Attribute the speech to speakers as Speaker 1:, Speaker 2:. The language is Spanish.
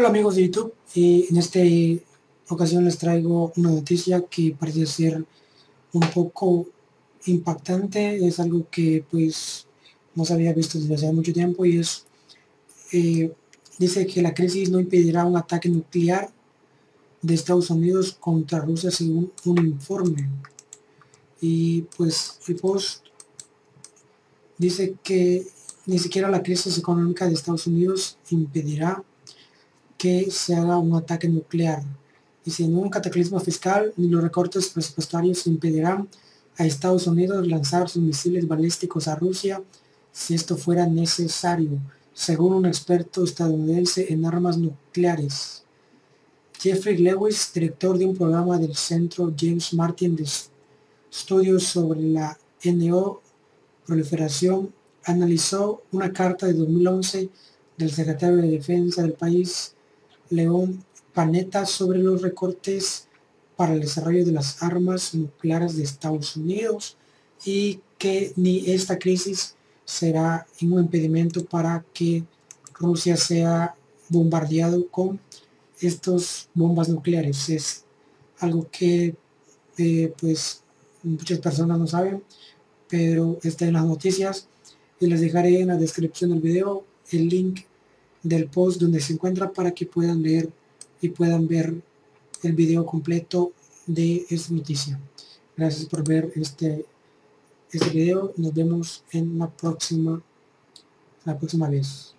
Speaker 1: Hola amigos de YouTube, y en esta ocasión les traigo una noticia que parece ser un poco impactante, es algo que pues no se había visto desde hace mucho tiempo y es, eh, dice que la crisis no impedirá un ataque nuclear de Estados Unidos contra Rusia según un informe. Y pues el post dice que ni siquiera la crisis económica de Estados Unidos impedirá que se haga un ataque nuclear. Y si un cataclismo fiscal ni los recortes presupuestarios impedirán a Estados Unidos lanzar sus misiles balísticos a Rusia si esto fuera necesario, según un experto estadounidense en armas nucleares. Jeffrey Lewis, director de un programa del Centro James Martin de Estudios sobre la NO proliferación, analizó una carta de 2011 del secretario de Defensa del país León Panetta sobre los recortes para el desarrollo de las armas nucleares de Estados Unidos y que ni esta crisis será un impedimento para que Rusia sea bombardeado con estas bombas nucleares. Es algo que eh, pues muchas personas no saben, pero está en las noticias y les dejaré en la descripción del video el link del post donde se encuentra para que puedan leer y puedan ver el video completo de esta noticia. Gracias por ver este, este video. Nos vemos en la próxima, la próxima vez.